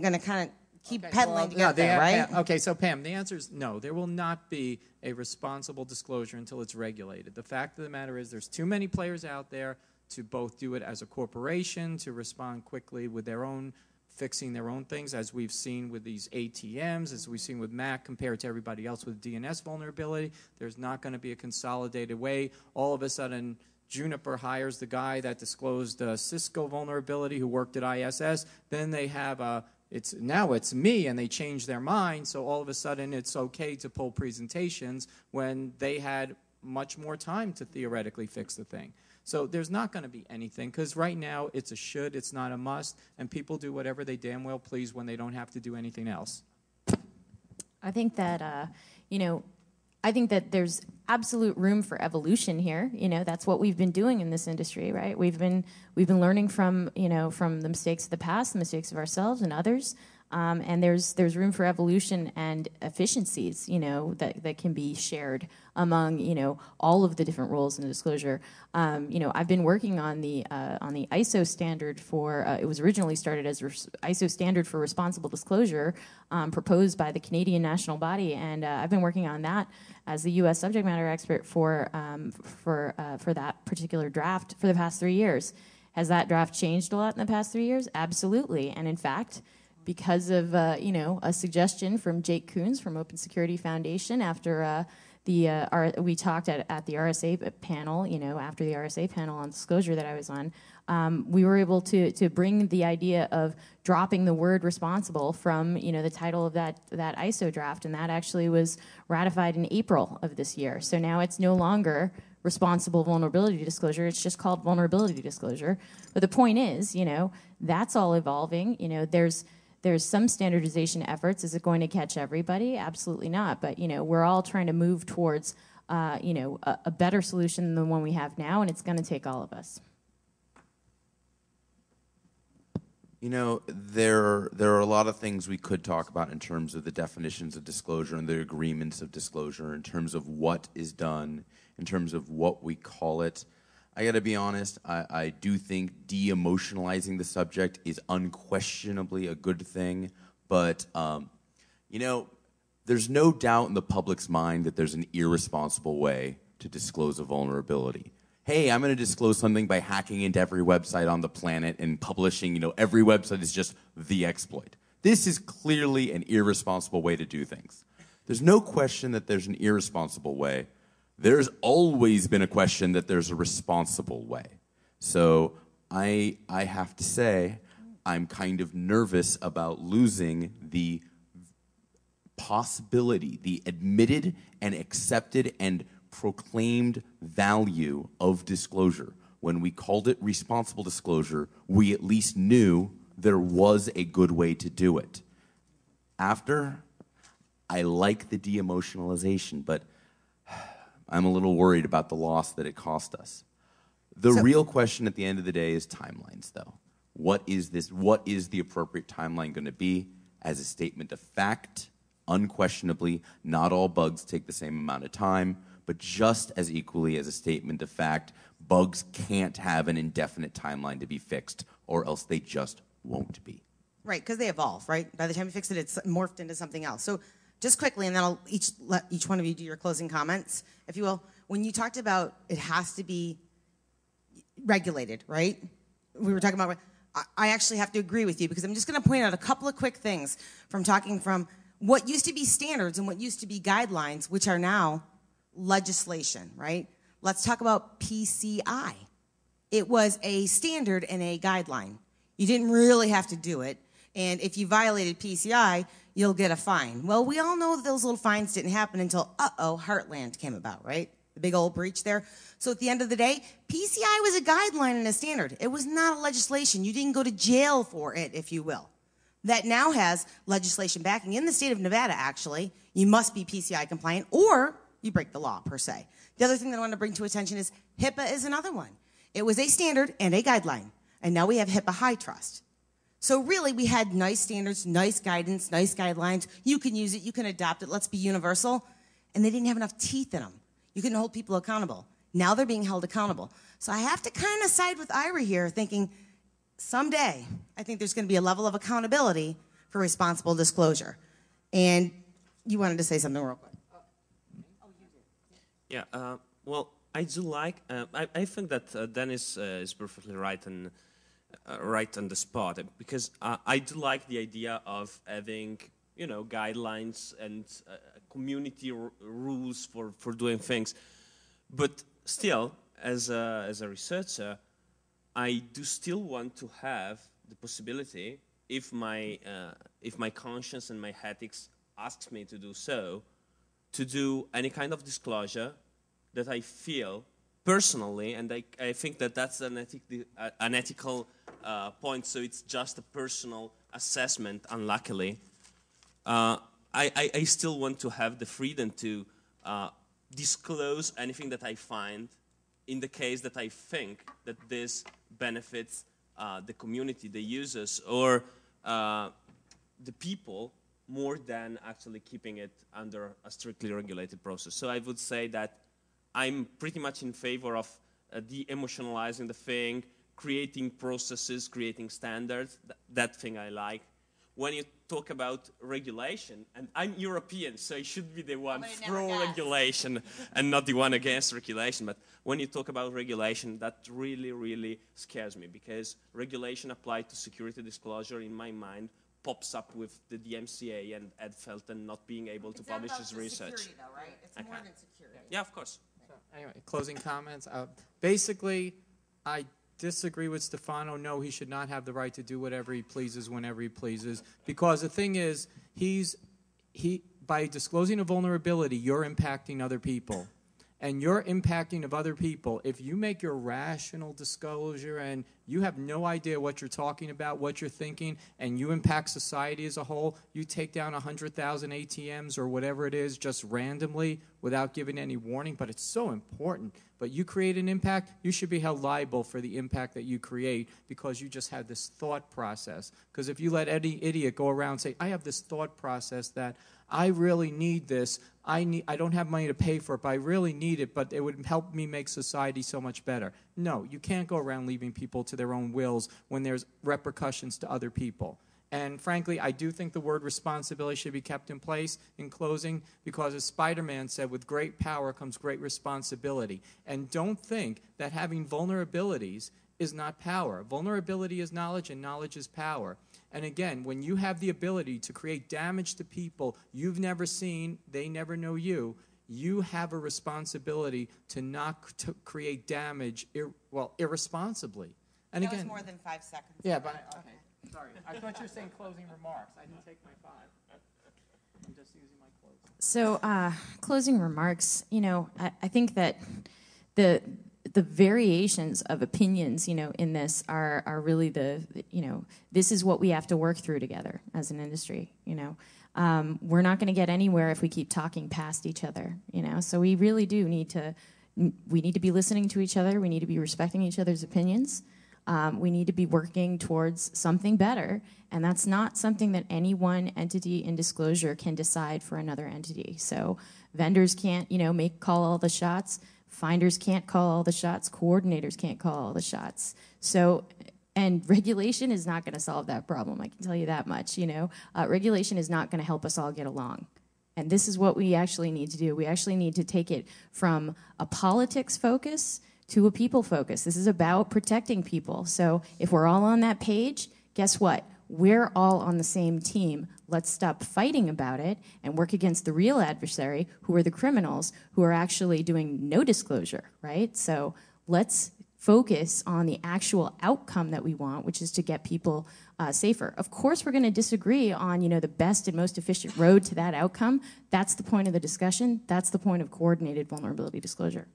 going to kind of keep Okay, peddling well, to no, get the there, right? Okay, so Pam, the answer is no. There will not be a responsible disclosure until it's regulated. The fact of the matter is there's too many players out there to both do it as a corporation, to respond quickly with their own fixing their own things, as we've seen with these ATMs, as we've seen with Mac compared to everybody else with DNS vulnerability. There's not going to be a consolidated way. All of a sudden, Juniper hires the guy that disclosed uh, Cisco vulnerability who worked at ISS. Then they have a it's now it's me and they change their mind so all of a sudden it's okay to pull presentations when they had much more time to theoretically fix the thing. So there's not going to be anything because right now it's a should it's not a must and people do whatever they damn well please when they don't have to do anything else. I think that uh, you know, I think that there's absolute room for evolution here. You know, that's what we've been doing in this industry, right? We've been we've been learning from you know from the mistakes of the past, the mistakes of ourselves and others. Um, and there's there's room for evolution and efficiencies, you know, that, that can be shared among you know all of the different roles in the disclosure. Um, you know, I've been working on the uh, on the ISO standard for uh, it was originally started as ISO standard for responsible disclosure, um, proposed by the Canadian national body, and uh, I've been working on that as the U.S. subject matter expert for um, for uh, for that particular draft for the past three years. Has that draft changed a lot in the past three years? Absolutely, and in fact because of uh, you know a suggestion from Jake Kouns from Open Security Foundation after uh, the uh, we talked at, at the RSA panel, you know, after the RSA panel on disclosure that I was on, um, we were able to to bring the idea of dropping the word responsible from you know the title of that that ISO draft, and that actually was ratified in April of this year. So now it's no longer responsible vulnerability disclosure. It's just called vulnerability disclosure. But the point is, you know, that's all evolving. You know, there's there's some standardization efforts. Is it going to catch everybody? Absolutely not. But you know, we're all trying to move towards uh, you know a, a better solution than the one we have now, and it's going to take all of us. You know, there there are a lot of things we could talk about in terms of the definitions of disclosure and the agreements of disclosure, in terms of what is done, in terms of what we call it. I got to be honest. I, I do think de-emotionalizing the subject is unquestionably a good thing, but um, you know, there's no doubt in the public's mind that there's an irresponsible way to disclose a vulnerability. Hey, I'm going to disclose something by hacking into every website on the planet and publishing, you know, every website is just the exploit. This is clearly an irresponsible way to do things. There's no question that there's an irresponsible way. There's always been a question that there's a responsible way. So I, I have to say, I'm kind of nervous about losing the possibility, the admitted and accepted and proclaimed value of disclosure. When we called it responsible disclosure, we at least knew there was a good way to do it. After, I like the de emotionalization, but I'm a little worried about the loss that it cost us. The So- real question at the end of the day is timelines, though. What is this? What is the appropriate timeline going to be as a statement of fact? Unquestionably, not all bugs take the same amount of time, but just as equally as a statement of fact, bugs can't have an indefinite timeline to be fixed, or else they just won't be. Right, because they evolve, right? By the time you fix it, it's morphed into something else. So, just quickly, and then I'll each let each one of you do your closing comments, if you will. When you talked about it has to be regulated, right? We were talking about. I- I actually have to agree with you because I'm just going to point out a couple of quick things from talking from what used to be standards and what used to be guidelines, which are now legislation, right? Let's talk about PCI it was a standard and a guideline. You didn't really have to do it. And if you violated PCI, you'll get a fine. Well, we all know those little fines didn't happen until, uh oh, Heartland came about, right? The big old breach there. So at the end of the day, PCI was a guideline and a standard. It was not a legislation. You didn't go to jail for it, if you will. That now has legislation backing in the state of Nevada, actually. You must be PCI compliant or you break the law, per se. The other thing that I want to bring to attention is HIPAA is another one. It was a standard and a guideline, and now we have HIPAA High Trust. So really, we had nice standards, nice guidance, nice guidelines. You can use it, you can adopt it. Let's be universal. And they didn't have enough teeth in them. You couldn't hold people accountable. Now they're being held accountable. So I have to kind of side with Ira here, thinking someday I think there's going to be a level of accountability for responsible disclosure. And you wanted to say something real quick. Yeah, uh, well, I do like. Uh, I, I think that uh, Dennis uh, is perfectly right and uh, right on the spot because uh, I do like the idea of having you know guidelines and uh, community rules for, for doing things, but still, as a, as a researcher, I do still want to have the possibility, if my uh, if my conscience and my ethics asks me to do so, to do any kind of disclosure that I feel personally, and I, I think that that's an, ethi- uh, an ethical uh, point, so it's just a personal assessment, unluckily. Uh, I, I, I still want to have the freedom to uh, disclose anything that I find in the case that I think that this benefits uh, the community, the users, or uh, the people more than actually keeping it under a strictly regulated process. So I would say that I'm pretty much in favor of uh, de-emotionalizing the thing, creating processes, creating standards. Th- that thing I like. When you talk about regulation, and I'm European, so I should be the one pro regulation and not the one against regulation. But when you talk about regulation, that really, really scares me because regulation applied to security disclosure, in my mind, pops up with the DMCA and Ed Felten not being able to publish his research. though, right? It's more than security. Yeah, of course. Anyway, closing comments. Uh, basically, I disagree with Stefano. No, he should not have the right to do whatever he pleases whenever he pleases. Because the thing is, he's he by disclosing a vulnerability, you're impacting other people. And you're impacting of other people. If you make your rational disclosure and you have no idea what you're talking about, what you're thinking, and you impact society as a whole, you take down 100,000 ATMs or whatever it is just randomly without giving any warning, but it's so important. But you create an impact, you should be held liable for the impact that you create because you just had this thought process. Because if you let any idiot go around and say, I have this thought process that I really need this. I need I don't have money to pay for it, but I really need it, but it would help me make society so much better. No, you can't go around leaving people to their own wills when there's repercussions to other people. And frankly, I do think the word responsibility should be kept in place in closing because, as Spider Man said, with great power comes great responsibility. And don't think that having vulnerabilities is not power. Vulnerability is knowledge, and knowledge is power. And again, when you have the ability to create damage to people you've never seen, they never know you, you have a responsibility to not to create damage, ir- well, irresponsibly. And That was again, more than five seconds. yeah, but okay, sorry. I thought you were saying closing remarks. I didn't take my five. I'm just using my closing. So, uh, closing remarks. You know, I, I think that the the variations of opinions, you know, in this are are really the you know this is what we have to work through together as an industry. You know, um, we're not going to get anywhere if we keep talking past each other. You know, so we really do need to we need to be listening to each other. We need to be respecting each other's opinions. Um, we need to be working towards something better, and that's not something that any one entity in disclosure can decide for another entity. So vendors can't, you know, make call all the shots. Finders can't call all the shots. Coordinators can't call all the shots. So, and regulation is not going to solve that problem. I can tell you that much. You know, uh, regulation is not going to help us all get along. And this is what we actually need to do. We actually need to take it from a politics focus to a people focus. This is about protecting people. So if we're all on that page, guess what? We're all on the same team. Let's stop fighting about it and work against the real adversary, who are the criminals who are actually doing no disclosure, right? So let's focus on the actual outcome that we want, which is to get people uh, safer. Of course, we're going to disagree on you know the best and most efficient road to that outcome. That's the point of the discussion. That's the point of coordinated vulnerability disclosure.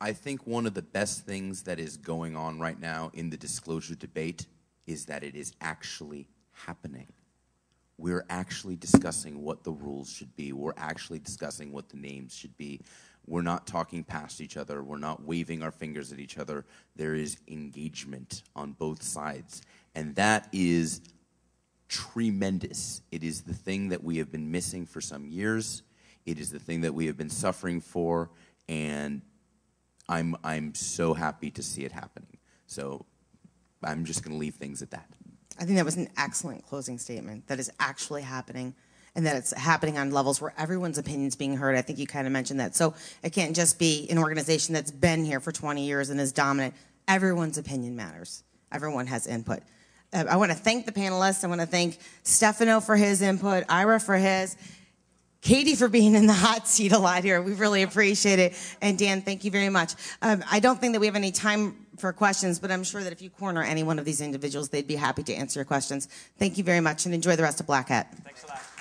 I think one of the best things that is going on right now in the disclosure debate is that it is actually happening. We're actually discussing what the rules should be. We're actually discussing what the names should be. We're not talking past each other. We're not waving our fingers at each other. There is engagement on both sides. And that is tremendous. It is the thing that we have been missing for some years. It is the thing that we have been suffering for. And I'm I'm so happy to see it happening. So I'm just going to leave things at that. I think that was an excellent closing statement. That is actually happening, and that it's happening on levels where everyone's opinion's being heard. I think you kind of mentioned that. So it can't just be an organization that's been here for 20 years and is dominant. Everyone's opinion matters. Everyone has input. Uh, I want to thank the panelists. I want to thank Stefano for his input, Ira for his. Katie for being in the hot seat a lot here. We really appreciate it. And Dan, thank you very much. Um, I don't think that we have any time for questions, but I'm sure that if you corner any one of these individuals, they'd be happy to answer your questions. Thank you very much and enjoy the rest of Black Hat. Thanks a lot.